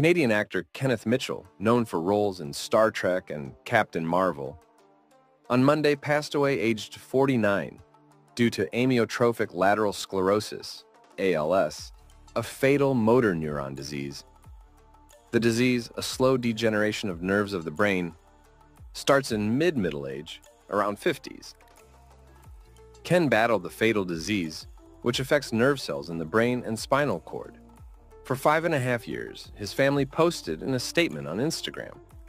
Canadian actor Kenneth Mitchell, known for roles in Star Trek and Captain Marvel, on Monday passed away aged 49 due to amyotrophic lateral sclerosis, ALS, a fatal motor neuron disease. The disease, a slow degeneration of nerves of the brain, starts in mid-middle age, around 50s. Ken battled the fatal disease, which affects nerve cells in the brain and spinal cord. For five and a half years, his family posted in a statement on Instagram